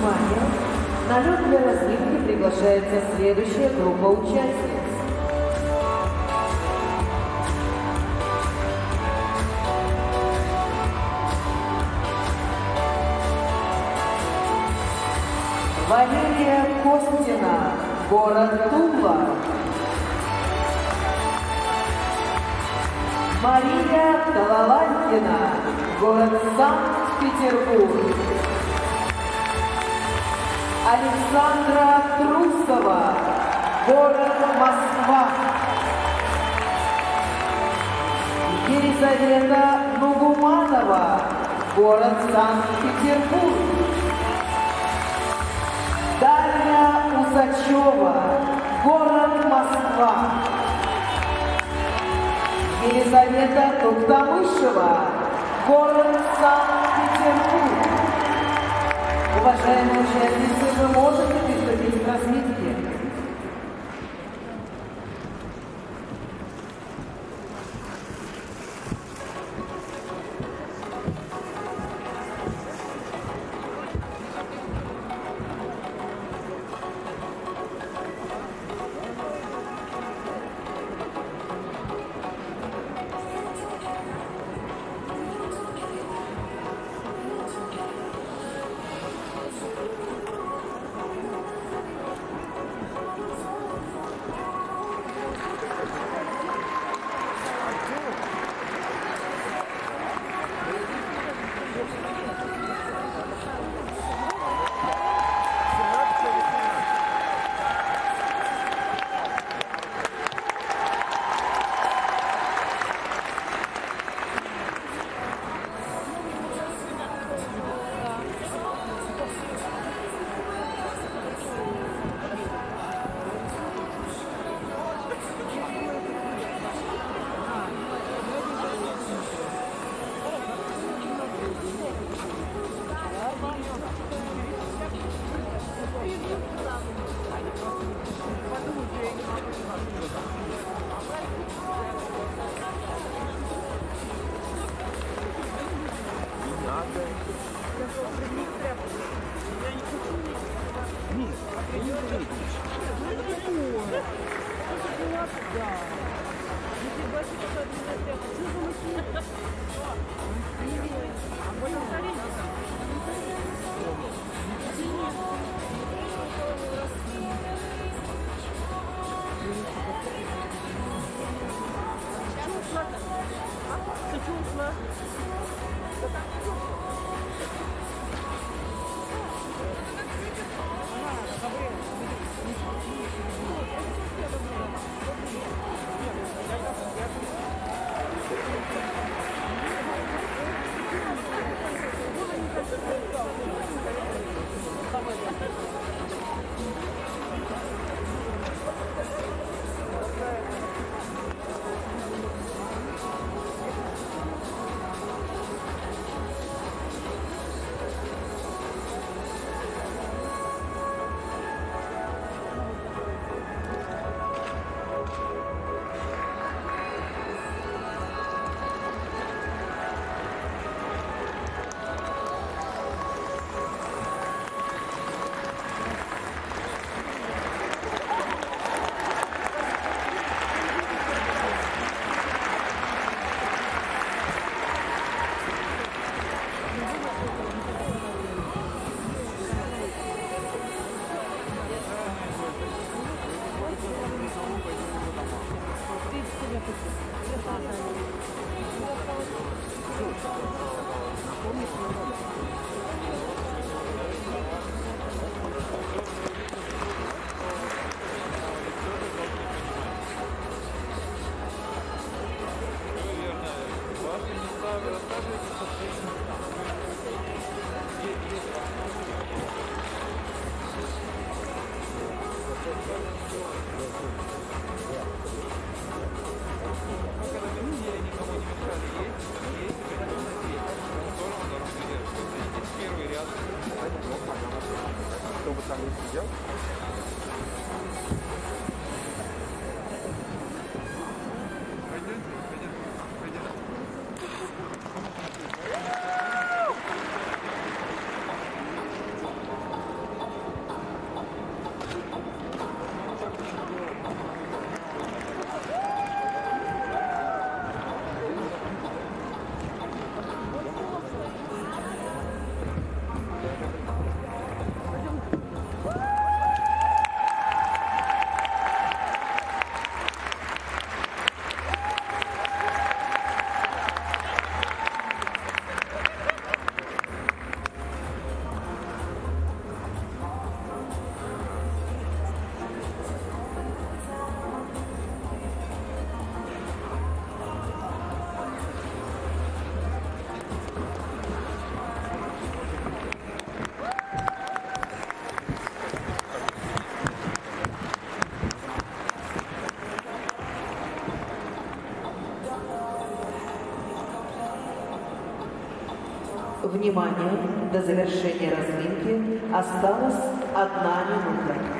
Внимание! На лед для разминки приглашается следующая группа участниц. Валерия Костина, город Тула. Мария Головастина, город Санкт-Петербург. Александра Трусова, город Москва. Елизавета Нугуманова, город Санкт-Петербург. Дарья Усачева, город Москва. Елизавета Туктамышева, город Санкт-Петербург. Уважаемые участницы, вы можете приступить к размитке. Да. Ну, ты больше такой администрация. Ну, вы мужчина. А больше тарелка там. Хочу ушла. Хочу ушла. Кто бы там ни сидел, Внимание! До завершения разминки осталась одна минута.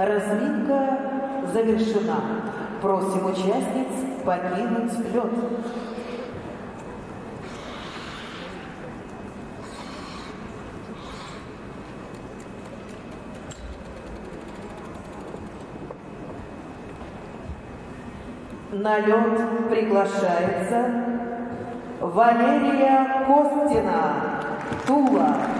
Разминка завершена. Просим участниц покинуть лед. На лед приглашается Валерия Костина, Тула.